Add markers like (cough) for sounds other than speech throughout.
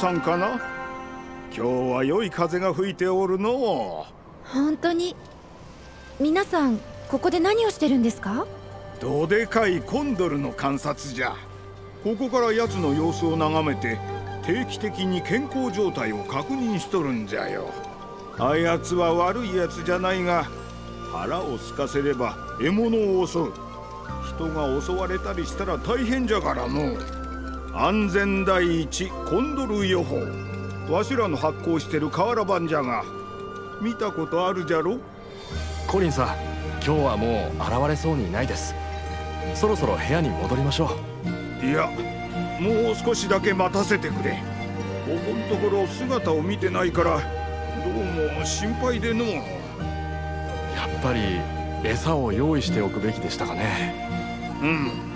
さんかな？今日は良い風が吹いておるの。本当に？皆さんここで何をしてるんですか？どでかいコンドルの観察じゃ。ここから奴の様子を眺めて定期的に健康状態を確認しとるんじゃよ。あやつは悪いやつじゃないが腹を空かせれば獲物を襲う。人が襲われたりしたら大変じゃからの安全第一コンドル予報。わしらの発行してる瓦版じゃが見たことあるじゃろ？コリンさん今日はもう現れそうにないです。そろそろ部屋に戻りましょう。いやもう少しだけ待たせてくれ。ここのところ姿を見てないからどうも心配でのやっぱり餌を用意しておくべきでしたかね。うん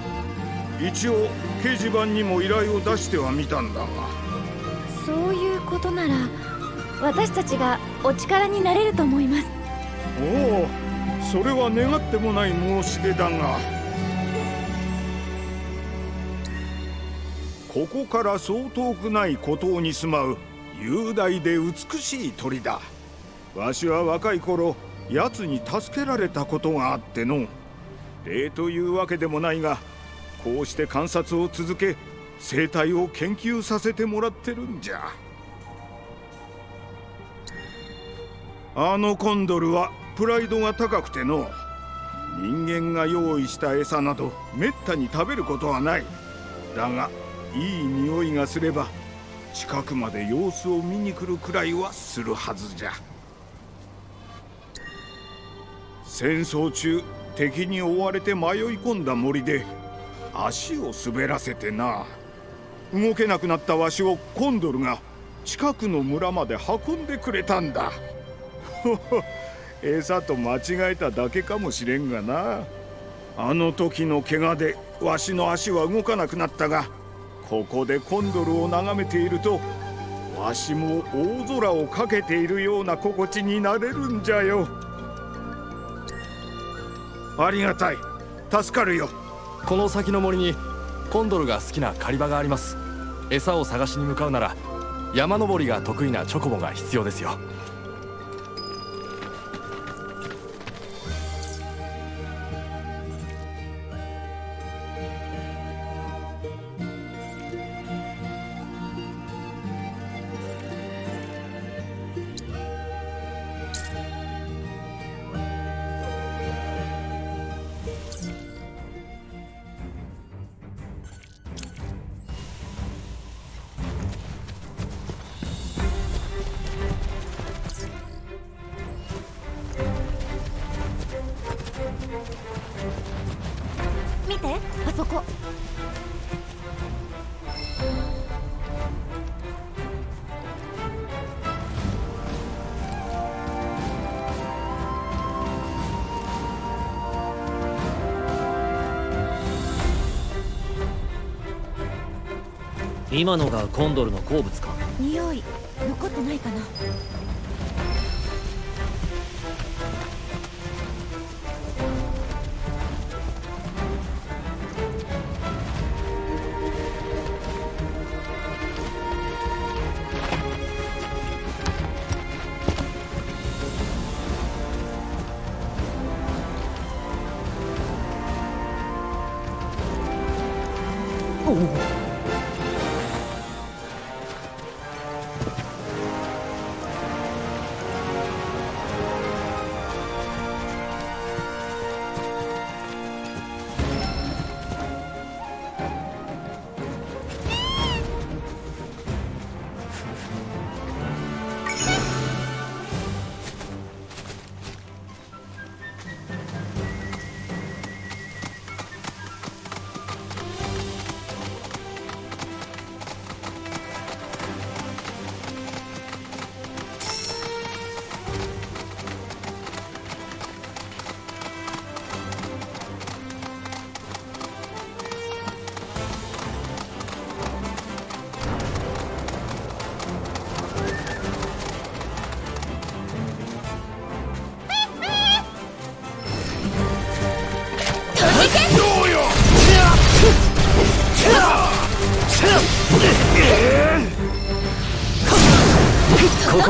一応掲示板にも依頼を出してはみたんだが。そういうことなら私たちがお力になれると思います。おおそれは願ってもない申し出だが。ここからそう遠くない孤島に住まう雄大で美しい鳥だ。わしは若い頃奴に助けられたことがあっての礼というわけでもないがこうして観察を続け生態を研究させてもらってるんじゃ。あのコンドルはプライドが高くての人間が用意した餌などめったに食べることはない。だがいい匂いがすれば近くまで様子を見に来るくらいはするはずじゃ。戦争中敵に追われて迷い込んだ森で足を滑らせてな。動けなくなったわしをコンドルが近くの村まで運んでくれたんだ。(laughs) 餌と間違えただけかもしれんがな。あの時の怪我でわしの足は動かなくなったがここでコンドルを眺めているとわしも大空をかけているような心地になれるんじゃよ。ありがたい。助かるよ。この先の森にコンドルが好きな狩り場があります。餌を探しに向かうなら山登りが得意なチョコボが必要ですよ。今のがコンドルの好物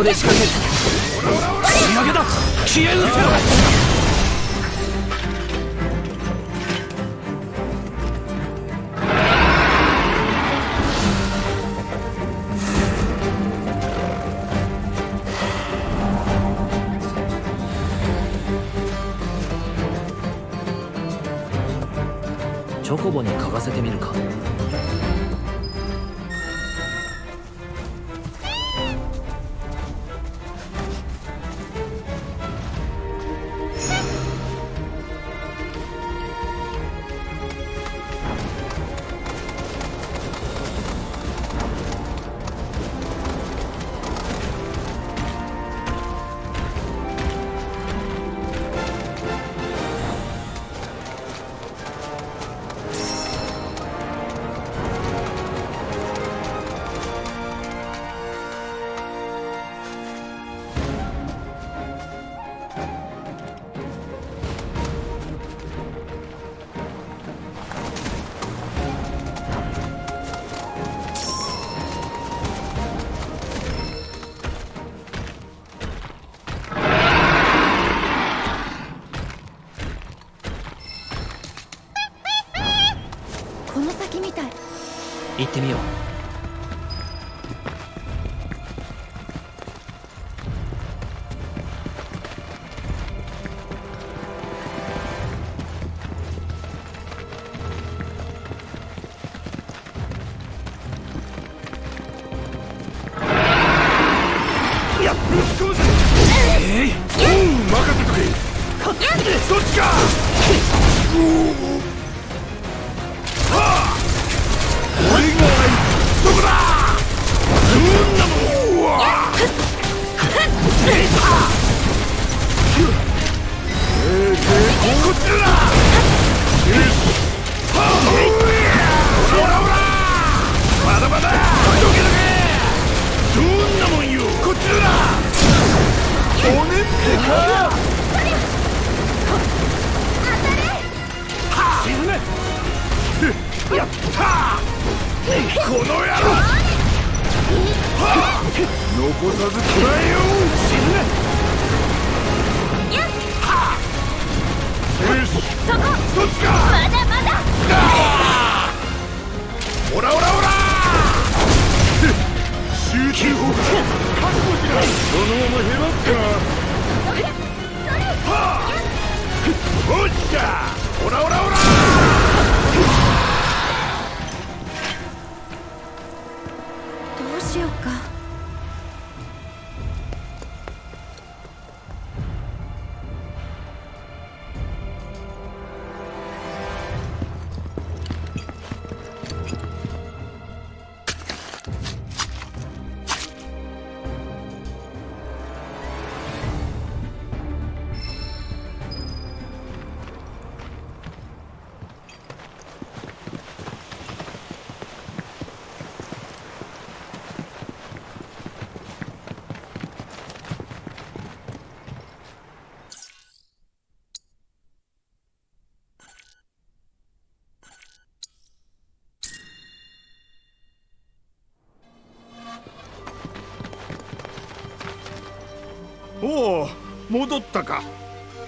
で仕掛ける仕上げだ消え失せろチョコボに嗅がせてみるか。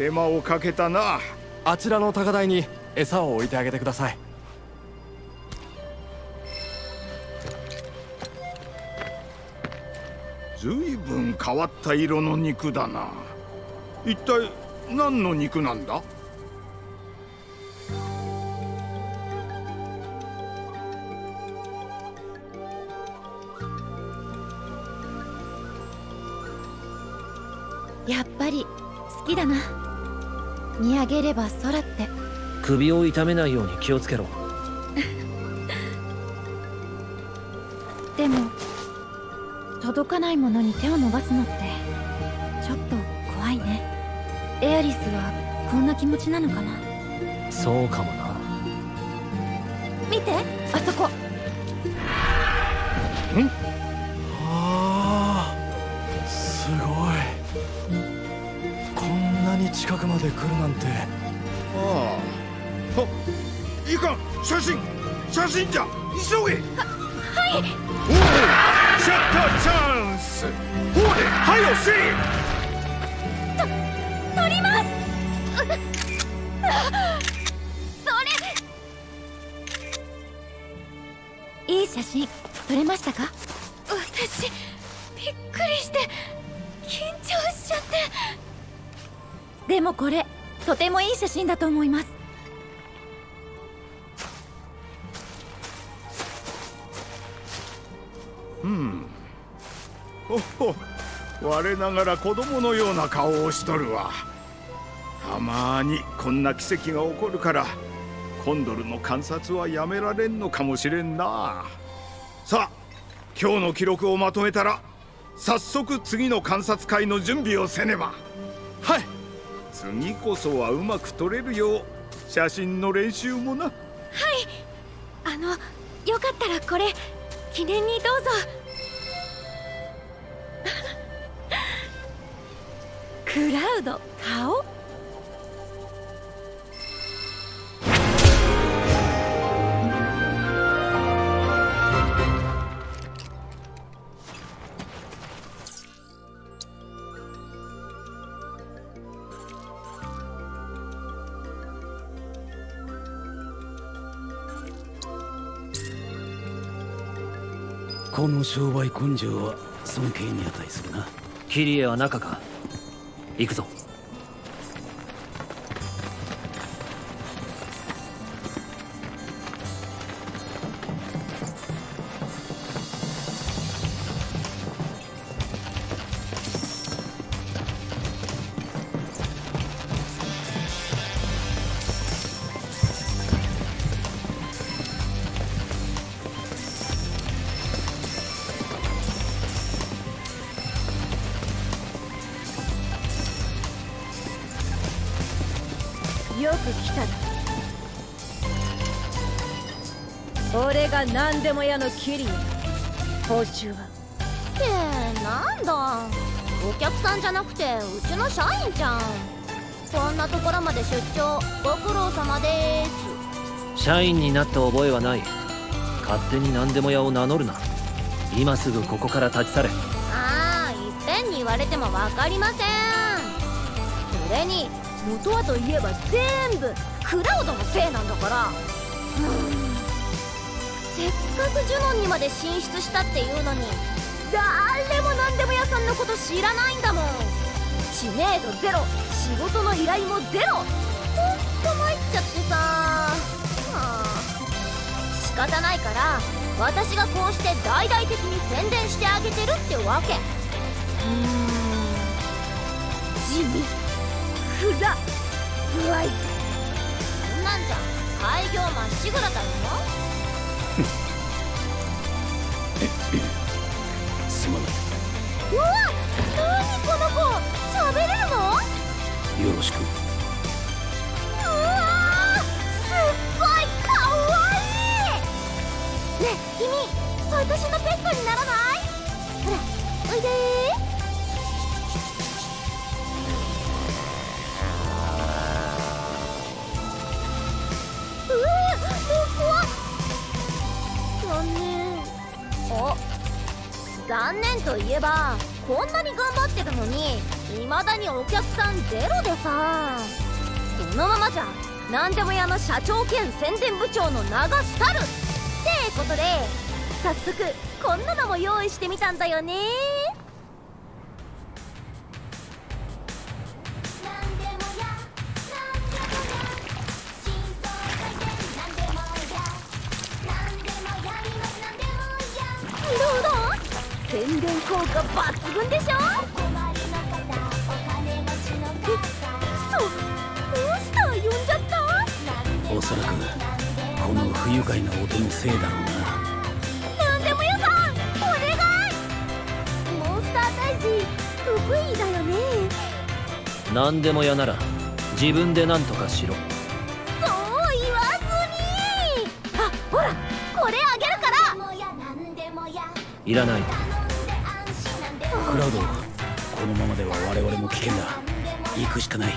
手間をかけたな。あちらの高台に餌を置いてあげてください。ずいぶん変わった色の肉だな。一体何の肉なんだ？れば空って。首を痛めないように気をつけろ。でも届かないものに手を伸ばすのってちょっと怖いね。エアリスはこんな気持ちなのかな？そうかもな。見てあそこ。あーすごい。こんなに近くまで来るなんて写真写真じゃ急げ。はい。おおシャッターチャンス。ほれはよせ撮ります。それ。いい写真撮れましたか？私びっくりして緊張しちゃって。でもこれとてもいい写真だと思います我ながら子供のような顔をしとるわ。たまにこんな奇跡が起こるからコンドルの観察はやめられんのかもしれんな。さあ今日の記録をまとめたら早速次の観察会の準備をせねば。はい。次こそはうまく撮れるよう写真の練習もな。あのよかったらこれ記念にどうぞクラウド顔この商売根性は尊敬に値するな。キリエは中か行くぞ。でも屋のキリエ報酬は？ってなんだ。お客さんじゃなくてうちの社員じゃん。こんなところまで出張ご苦労様です。社員になった覚えはない。勝手に何でも屋を名乗るな。今すぐここから立ち去れ。ああいっぺんに言われても分かりません。それに元はといえば全部クラウドのせいなんだから。うんせっかくジュノンにまで進出したっていうのに。誰も何でも屋さんのこと知らないんだもん。知名度ゼロ仕事の依頼もゼロ。ほんと参っちゃってさ。はあ仕方ないから私がこうして大々的に宣伝してあげてるってわけ。うーん。地味。暗不愛想。そんなんじゃ開業まっしぐらだよ。よろしくうわーすっごいかわいいねえ君私の？ペットにならないほらおいで残念といえばこんなに頑張ってるのに未だにお客さんゼロでさ。そのままじゃ何でも屋の社長兼宣伝部長の名が廃る。ってことで早速こんなのも用意してみたんだよね。愉快な音のせいだろうななんでも屋さんお願いモンスター退治得意だよね何でも屋なら自分で何とかしろ。そう言わずに。あほらこれあげるからいらないクラウドこのままでは我々も危険だ。行くしかない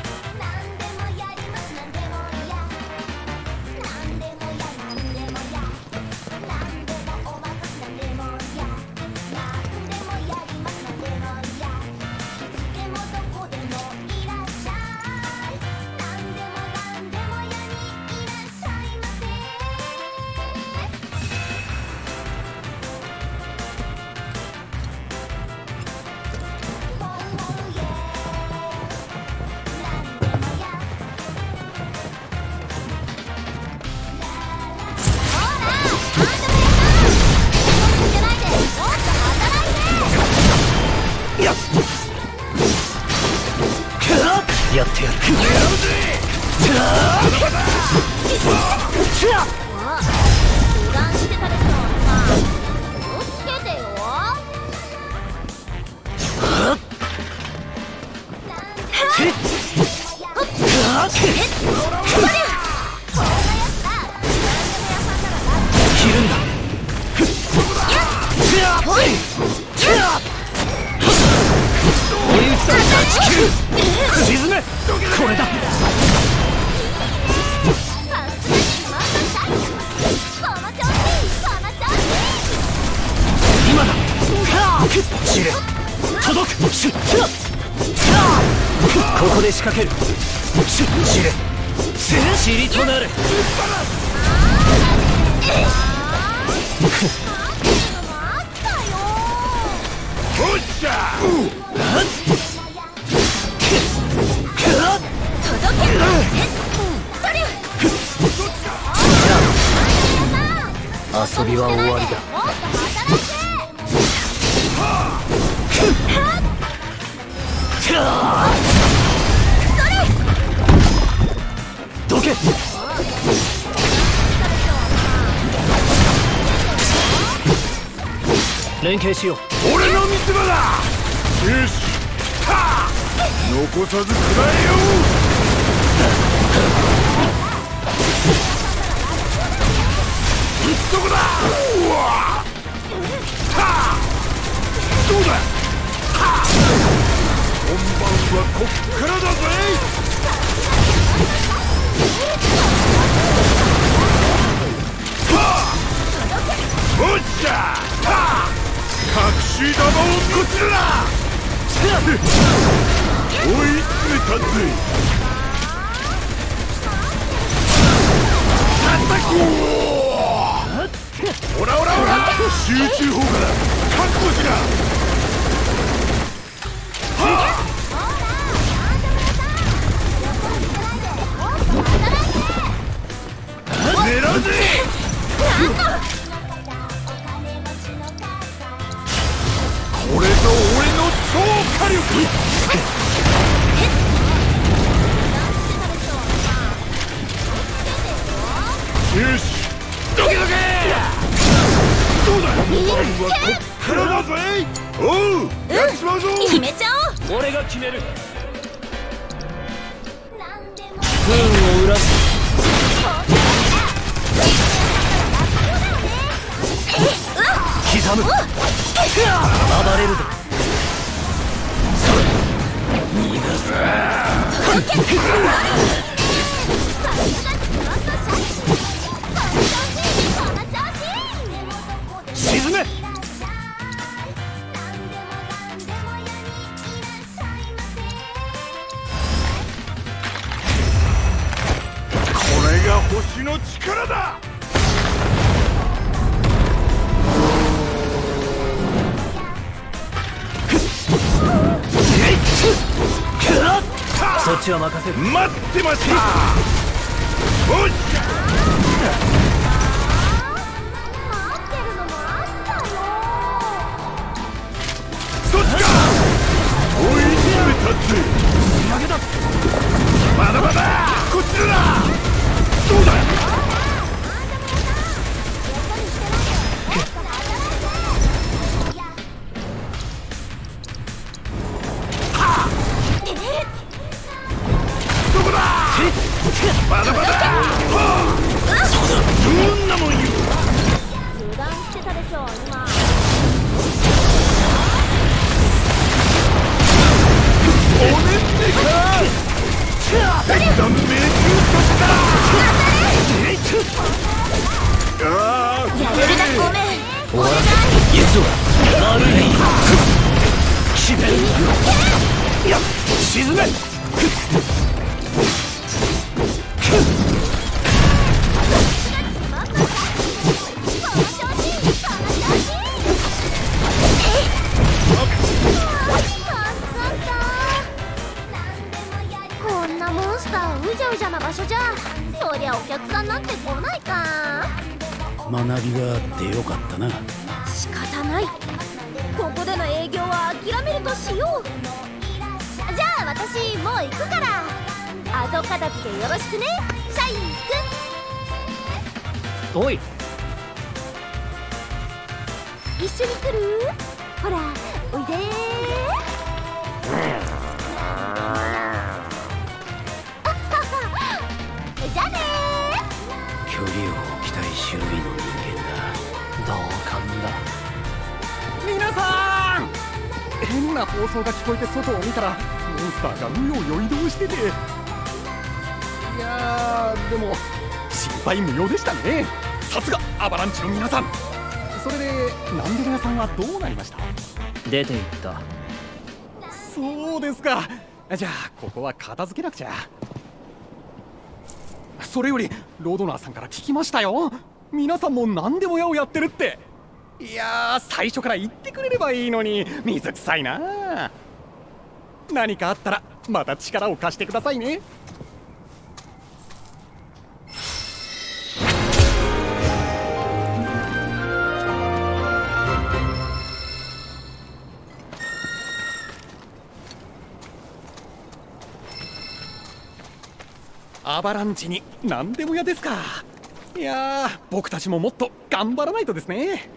沈め。これだ。この調子この調子今だ。知れ届く。しここで仕掛ける。知れ。塵となれおっしゃ。遊びは終わりだ。どけ。連携しよう。俺の見せ場だ。よし。は残さず食らえよそこだ。うわ。はあ。どうだ。はあ。本番はこっからだぜ。はあ。おっしゃ。はあ。隠し玉をこちら。だ追い詰めたぜ。叩くオラオラオラ集中砲火だ。覚悟しな。待っこだまだまだはあそうだどんなもんよ油断してたでしょ今おねんねか戦艦命中したああやれるなごめん終わらせ行くぞ悪い決めるいや沈め学びがあってよかったな。仕方ない。ここでの営業は諦めるとしよう。じゃあ私もう行くから。後片付けよろしくね。シャインく。んおい。一緒に来る？ほらおいで変な放送が聞こえて外を見たらモンスターがうようよ移動してて。いやーでも心配無用でしたね。さすがアバランチの皆さん。それでナンデルナさんはどうなりました？出て行った。そうですか。じゃあここは片付けなくちゃ。それよりロードナーさんから聞きましたよ。皆さんも何でも屋をやってるっていや最初から言ってくれればいいのに。水臭いな。何かあったらまた力を貸してくださいね。アバランチに何でも屋ですか。いやー僕たちももっと頑張らないとですね。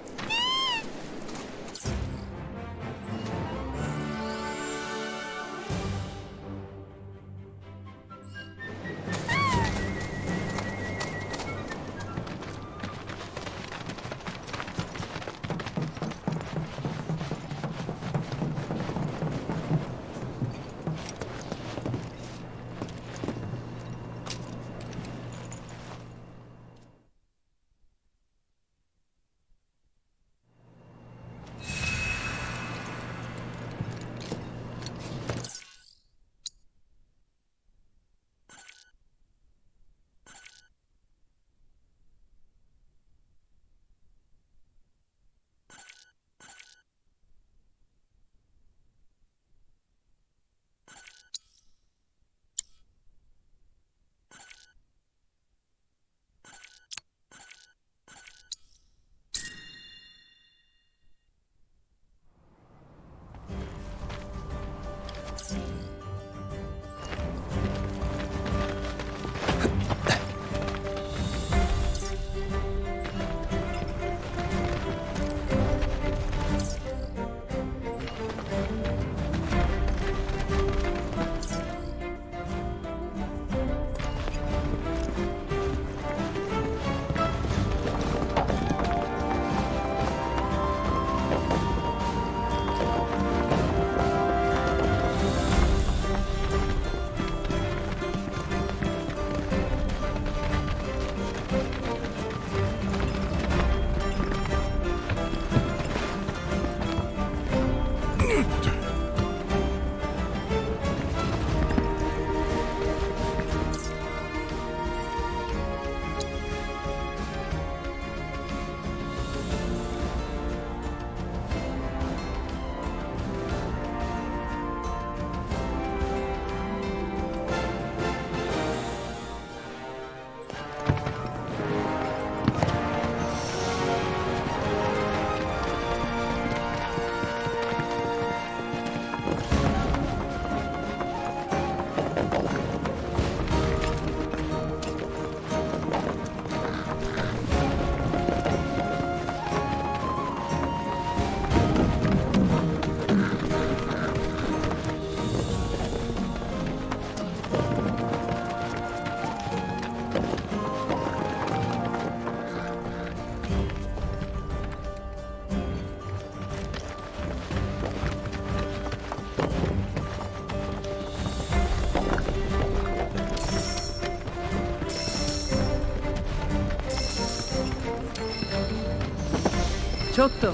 ちょっと。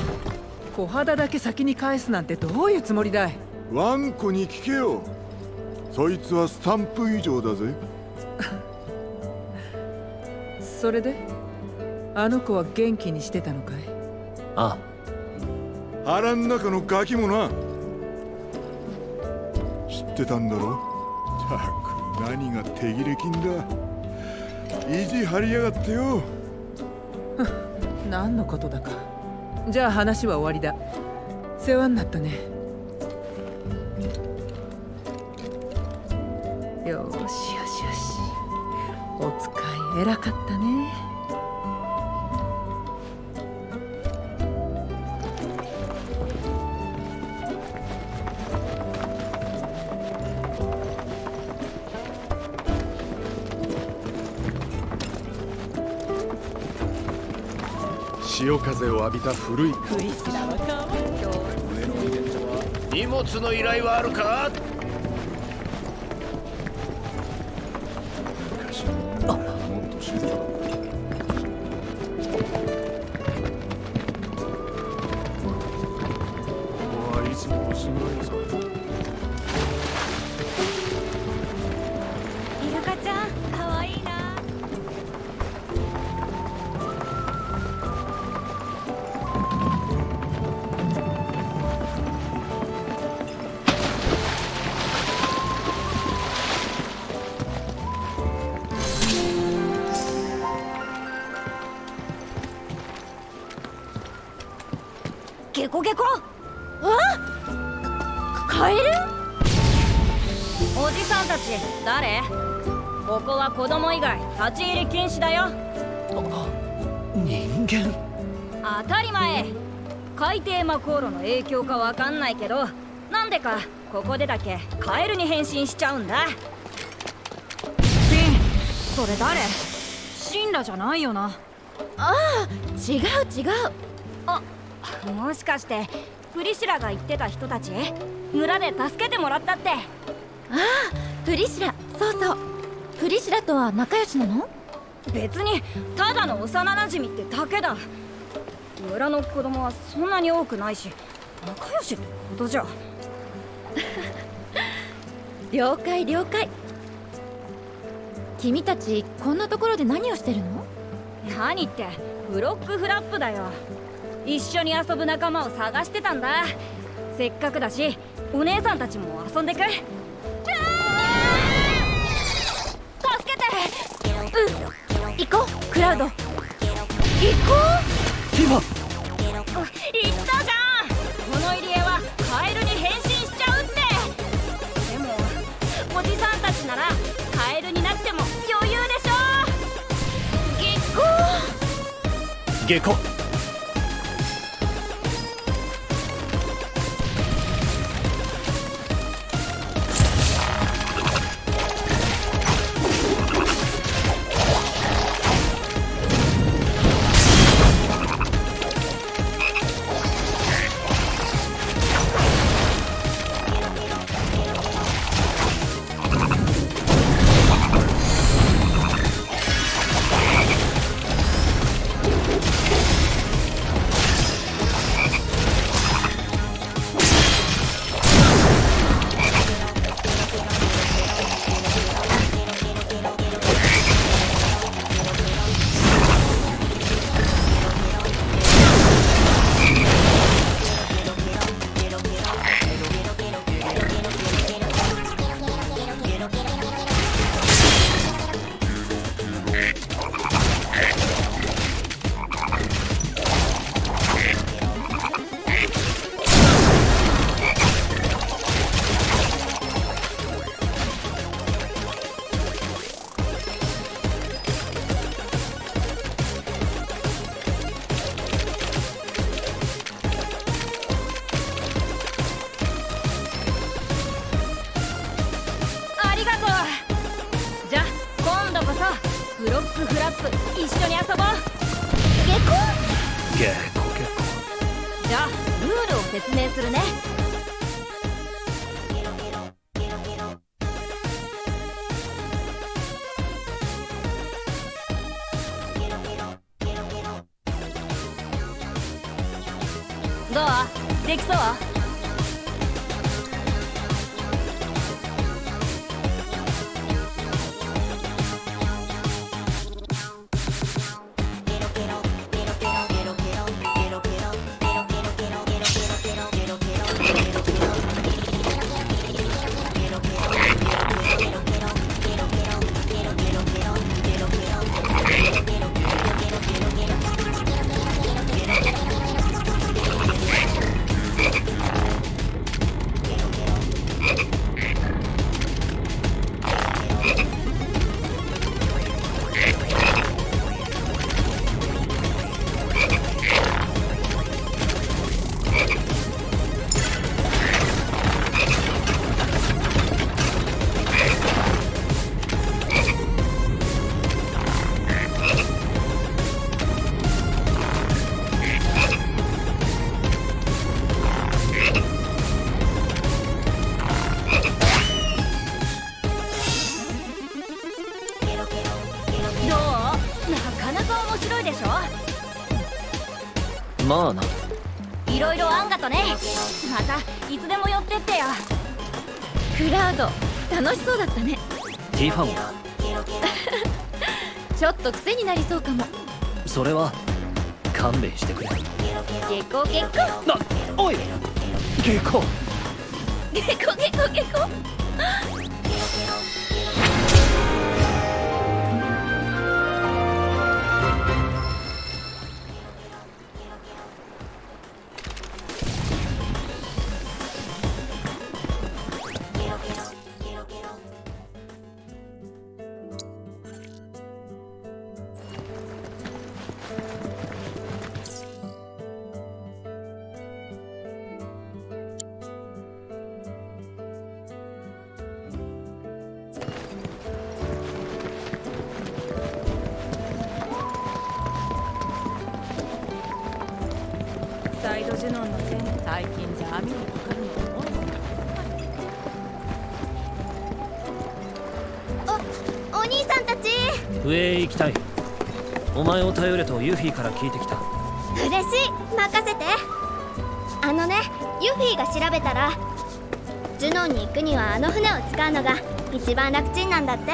小肌だけ先に返すなんてどういうつもりだい？ワンコに聞けよ。そいつはスタンプ以上だぜ。(laughs) それで？あの子は元気にしてたのかい？あ腹ん中のガキもな。知ってたんだろ？たく何が手切れ金だ。意地張りやがってよ。(laughs) 何のことだかじゃあ話は終わりだ。世話になったね。よしよしよし。お使い偉かったね。潮風を浴びた古い荷物の依頼はあるか？ゲコゲコ。カエル？おじさんたち誰？ここは子供以外立ち入り禁止だよ。人間？当たり前。海底魔航路の影響かわかんないけどなんでかここでだけカエルに変身しちゃうんだ。フィンそれ誰？シンラじゃないよな。ああ違う違う。あもしかしてプリシラが言ってた人たち？村で助けてもらったって。ああプリシラ。そうそう。プリシラとは仲良しなの？別にただの幼なじみってだけだ。村の子供はそんなに多くないし仲良しってことじゃ。(laughs) 了解了解。君たちこんなところで何をしてるの？何ってフロックフラップだよ一緒に遊ぶ仲間を探してたんだ。せっかくだしお姉さんたちも遊んでく。助けて。行こうクラウド。行こティファ言ったじゃん。この入り江はカエルに変身しちゃうって。でもおじさんたちならカエルになっても余裕でしょ。下戸あジュノンのせいで最近じゃ網にかかるのもお兄さんたち。上へ行きたい。お前を頼れとユフィから聞いてきた。嬉しい。任せて。あのねユフィが調べたらジュノンに行くにはあの船を使うのが一番楽ちんなんだって。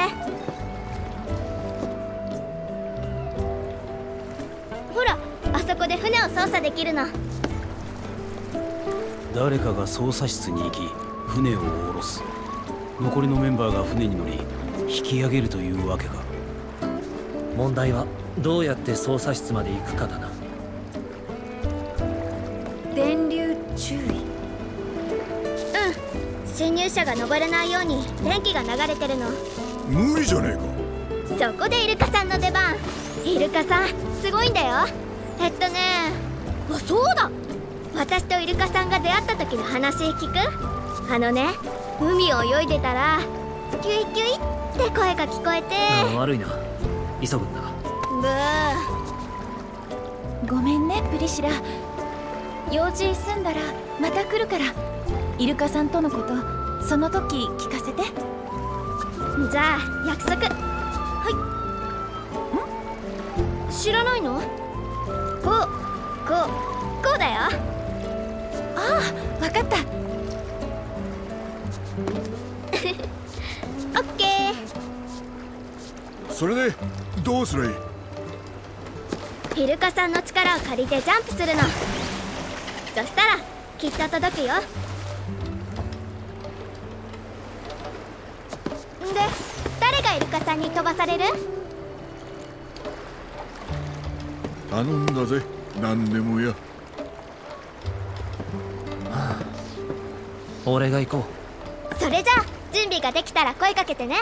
ほらあそこで船を操作できるの誰かが操作室に行き船を下ろす。残りのメンバーが船に乗り引き上げるというわけか。問題はどうやって操作室まで行くかだな。電流注意。うん。侵入者が登れないように電気が流れてるの。無理じゃねえか。そこでイルカさんの出番。イルカさんすごいんだよ。えっとね。あそうだ私とイルカさんが出会った時の話聞く？あのね海を泳いでたらキュイキュイって声が聞こえて。うん悪いな。急ぐんだ。ブー。ごめんねプリシラ。用事済んだらまた来るから。イルカさんとのことその時聞かせて。じゃあ約束ああわかった。オッケーそれでどうする？イルカさんの力を借りてジャンプするの。そしたらきっと届くよ。んで誰がイルカさんに飛ばされる？頼んだぜ。何でもや俺が行こう。それじゃあ準備ができたら声かけてね。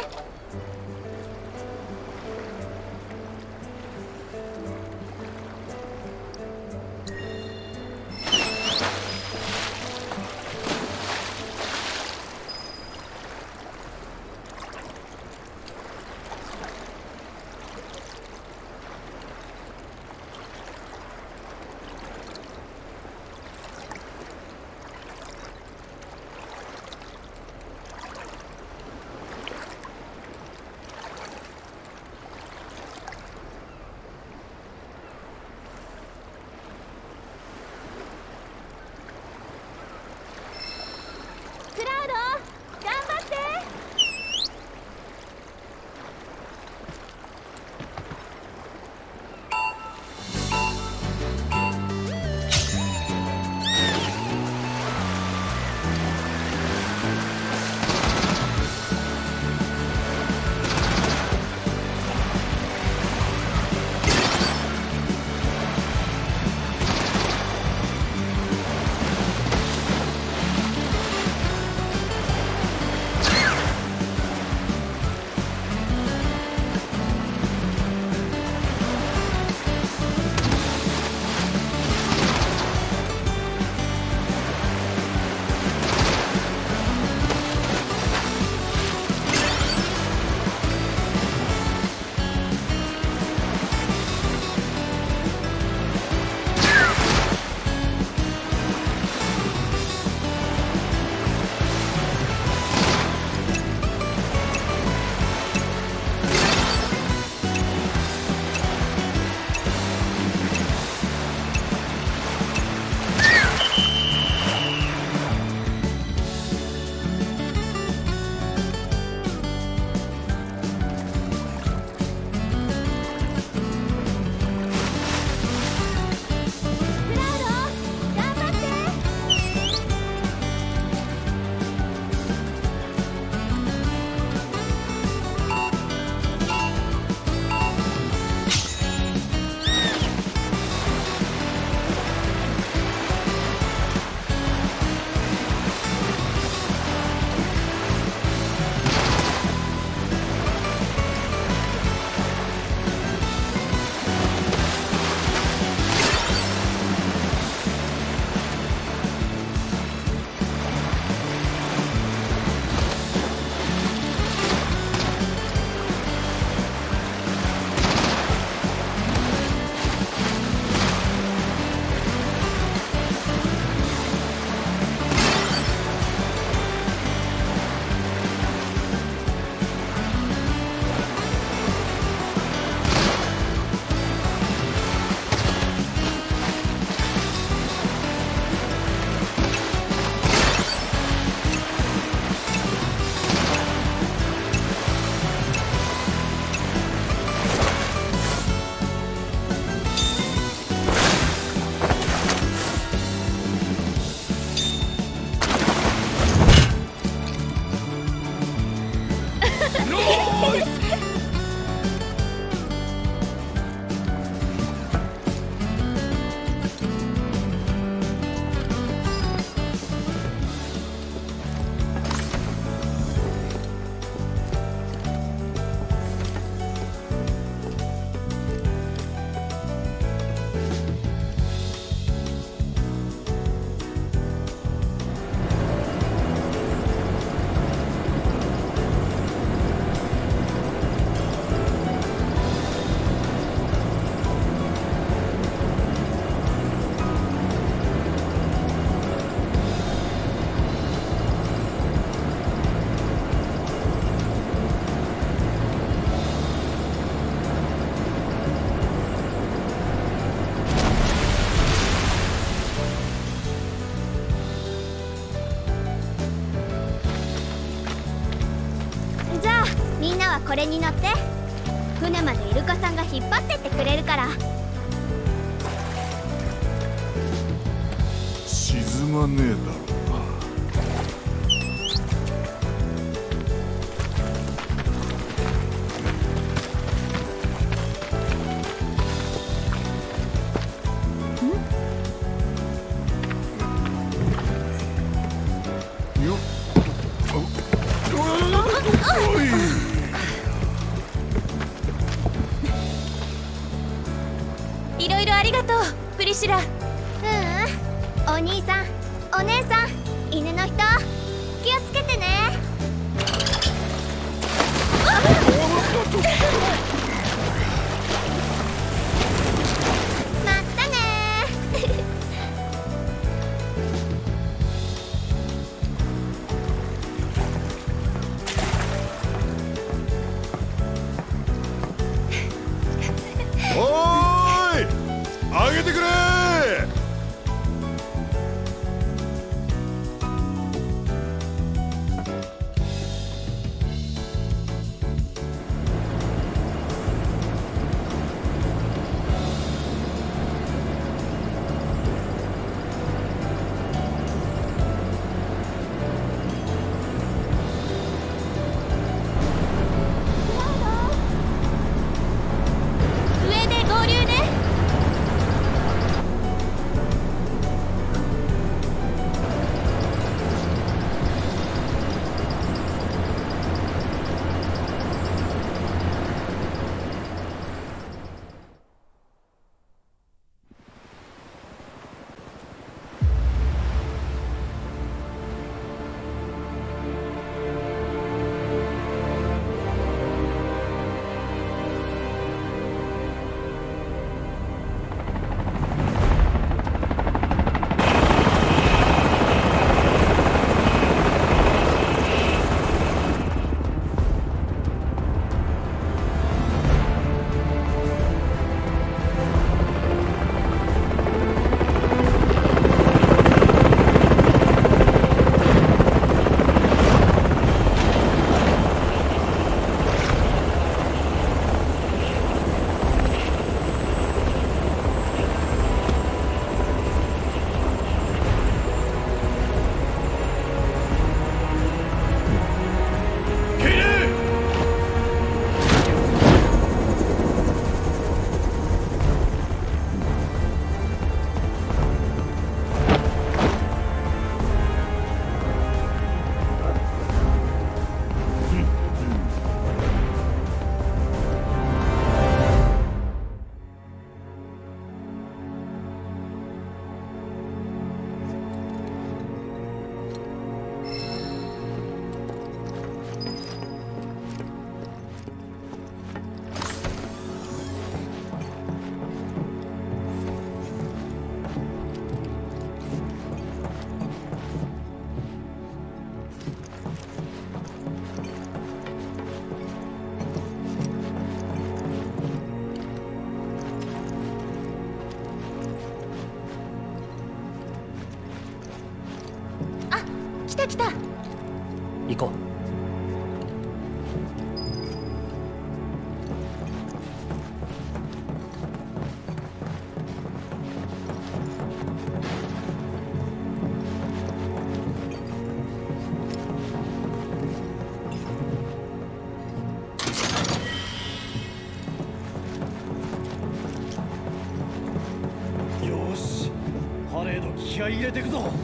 入れてくぞ。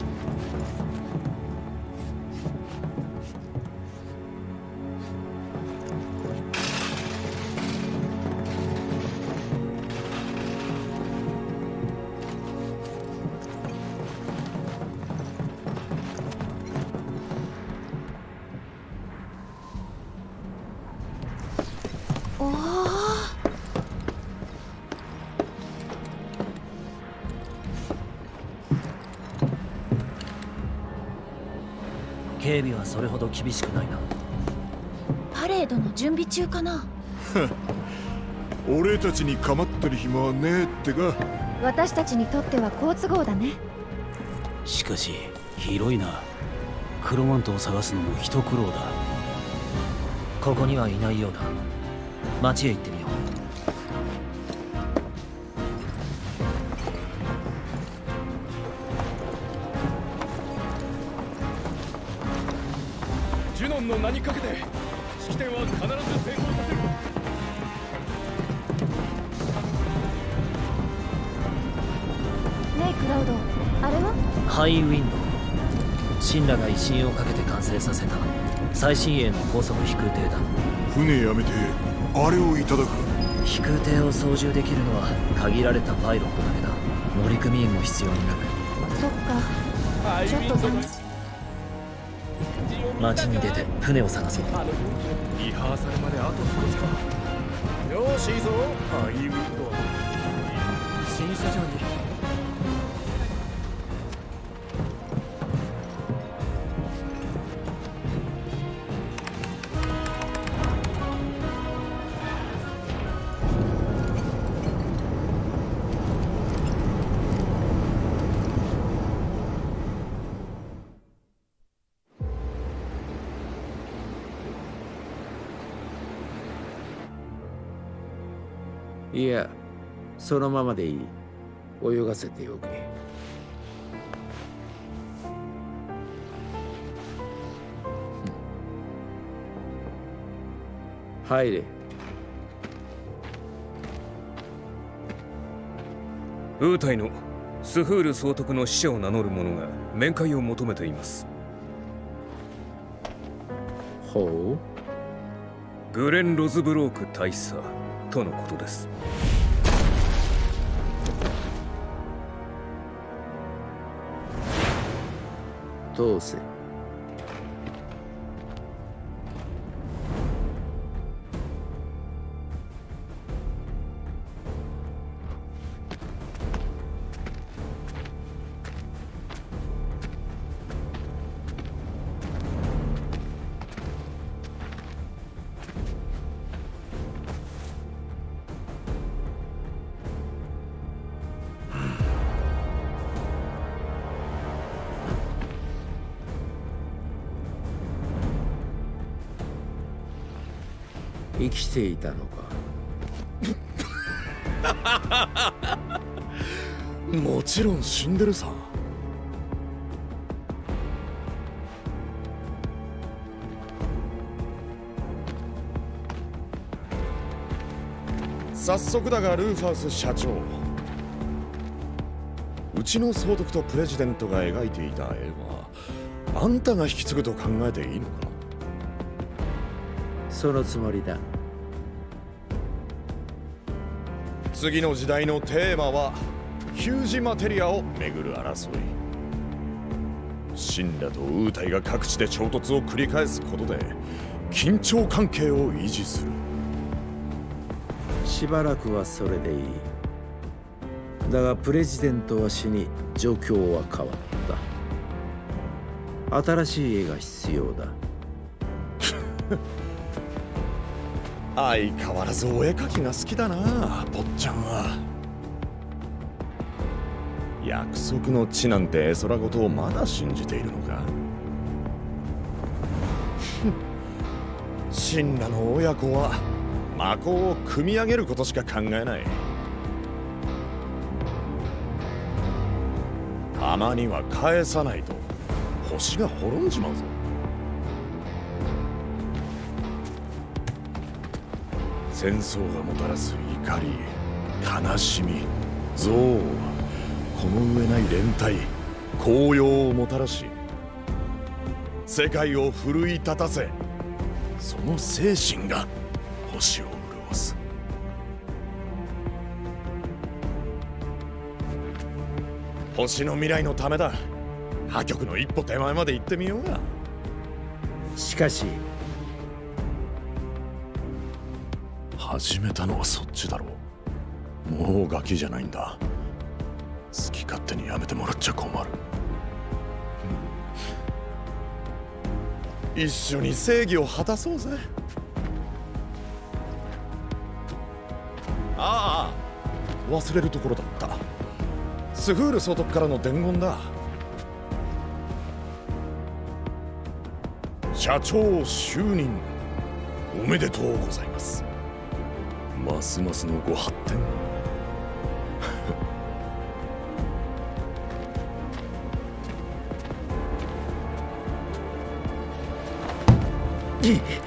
警備はそれほど厳しくないな。パレードの準備中かな？(laughs) 俺たちに構ってる暇はねえってか。私たちにとっては好都合だね。しかし広いな。クロマントを探すのも一苦労だ。ここにはいないようだ。町へ行ってみ名にかけて式典は必ず成功させる。ねえクラウドあれは？うハイウィンド。神羅が威信をかけて完成させた。最新鋭の高速飛空艇だ。船やめてあれをいただく。飛空艇を操縦できるのは限られたパイロットだけだ。乗組員も必要になるそっか。ちょっと残念町に出て船を探そう。リハーサルまであと少しか。よしいいぞ。ハイウィンド新車場に。いやそのままでいい。泳がせておけ。入れ。ウータイのスフール総督の使者を名乗る者が面会を求めています。ほグレン・ロズブローク大佐とのことです。う通せ。生きていたのか。(laughs) もちろん死んでるさ。早速だがルーファース社長。うちの総督とプレジデントが描いていた絵はあんたが引き継ぐと考えていいのか？そのつもりだ。次の時代のテーマはヒュージマテリアをめぐる争い。神羅とウータイが各地で衝突を繰り返すことで緊張関係を維持する。しばらくはそれでいい。だがプレジデントは死に状況は変わった。新しい絵が必要だ相変わらずお絵描きが好きだな坊ちゃんは。約束の地なんて絵空事をまだ信じているのか？神羅の親子は魔法を組み上げることしか考えない。たまには返さないと星が滅んじまうぞ。戦争がもたらす怒り悲しみ憎悪はこの上ない連帯高揚をもたらし世界を奮い立たせその精神が星を潤す。星の未来のためだ。破局の一歩手前まで行ってみよう。がしかし始めたのはそっちだろう。もうガキじゃないんだ。好き勝手にやめてもらっちゃ困る。一緒に正義を果たそうぜ。ああ忘れるところだった。スフール総督からの伝言だ。社長就任。おめでとうございます。ますますのご発展。し (laughs) っ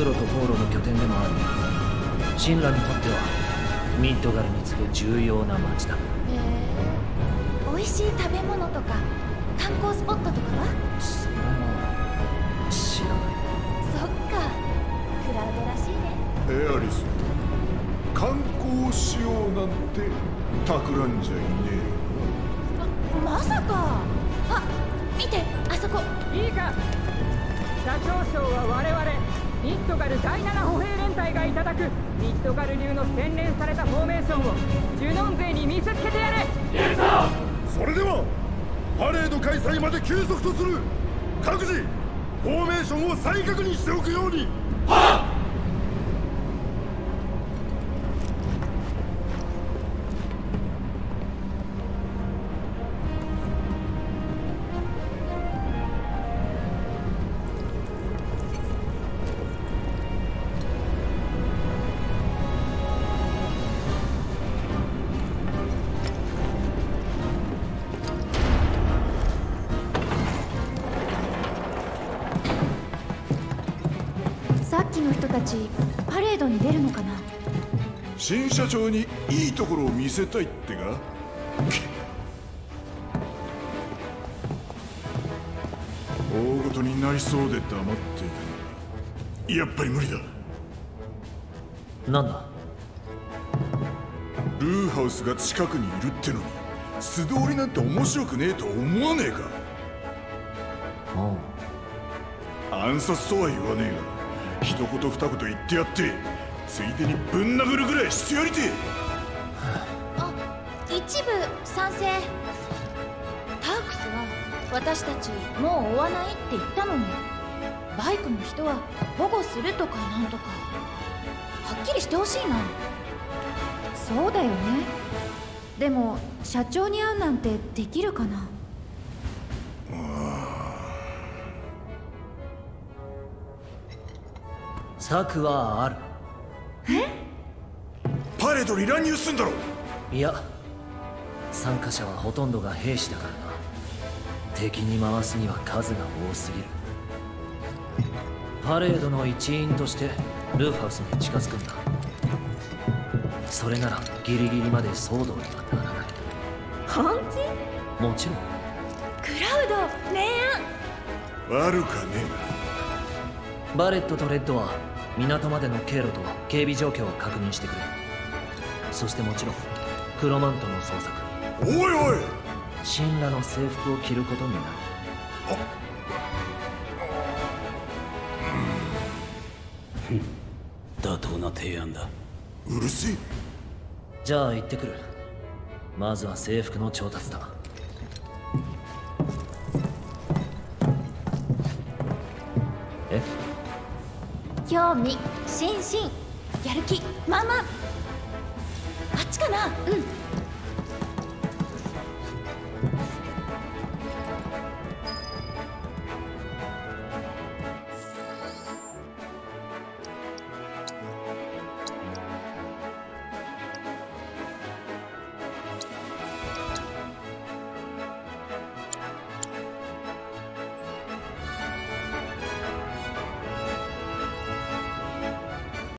空路と航路の拠点でもある神羅にとってはミッドガルに次ぐ重要な町だ。へえ美味しい食べ物とか観光スポットとかは？それも知らない。そっか。クラウドらしいね。エアリス。観光しようなんて企んじゃいねまさか。あ見てあそこ。いいか。社長賞は我々ミッドガル第7歩兵連隊がいただく。ミッドガル流の洗練されたフォーメーションをジュノン勢に見せつけてやれ。それではパレード開催まで休息とする。各自フォーメーションを再確認しておくように。社長にいいところを見せたいってか？大ごとになりそうで黙っていたやっぱり無理だ。なんだ？ルーハウスが近くにいるってのに素通りなんて面白くねえと思わねえか？おう暗殺とは言わねえが一言二言言ってやってついでにぶん殴るぐらいしてやりてえ。あ一部賛成。タークスは私たちもう追わないって言ったのに。バイクの人は保護するとかなんとか。はっきりしてほしいな。そうだよね。でも社長に会うなんてできるかな。策はあるドに乱入すんだろいや参加者はほとんどが兵士だからな。敵に回すには数が多すぎる。パレードの一員としてルーファウスに近づくんだ。それならギリギリまで騒動にはならない。本気？もちろん。クラウド明暗。悪かねバレットとレッドは港までの経路と警備状況を確認してくれそしてもちろんクロマントの捜索。おいおい。神羅の制服を着ることになる。妥当な提案だ。うるせえ。じゃあ行ってくる。まずは制服の調達だ。え？興味津々やる気満々あっちかな。うん。